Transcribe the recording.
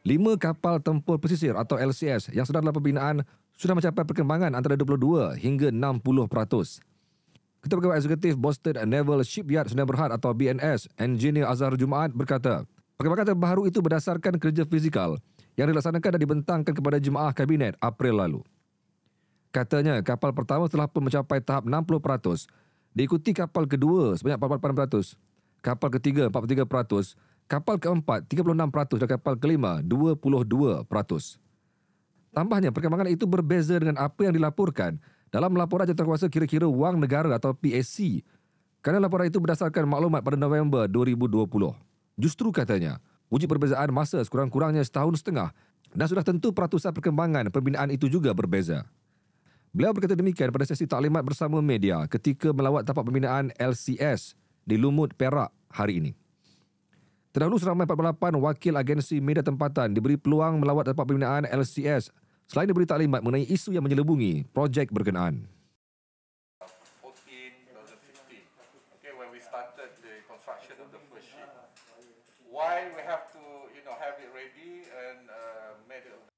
Lima kapal tempur pesisir atau LCS yang sedang dalam pembinaan sudah mencapai perkembangan antara 22 hingga 60%. Ketua Pegawai Eksekutif Boston Naval Shipyard Sdn Berhad atau BNS, Engineer Azhar Jumaat berkata, perkembangan terbaru itu berdasarkan kerja fizikal yang dilaksanakan dan dibentangkan kepada jemaah kabinet April lalu. Katanya, kapal pertama telah pun mencapai tahap 60%, diikuti kapal kedua sebanyak 48%, kapal ketiga 43%, kapal keempat 36% dan kapal kelima 22%. Tambahnya, perkembangan itu berbeza dengan apa yang dilaporkan dalam laporan jawatankuasa kira-kira wang negara atau PSC kerana laporan itu berdasarkan maklumat pada November 2020. Justru katanya, wujud perbezaan masa sekurang-kurangnya setahun setengah dan sudah tentu peratusan perkembangan pembinaan itu juga berbeza. Beliau berkata demikian pada sesi taklimat bersama media ketika melawat tapak pembinaan LCS di Lumut, Perak hari ini. Terdahulu seramai 48 wakil agensi media tempatan diberi peluang melawat tempat pembinaan LCS selain diberi taklimat mengenai isu yang menyelubungi projek berkenaan. 14, 2016. Okay, when we started the construction of the first ship. Why we have to, you know, have it ready and uh, made it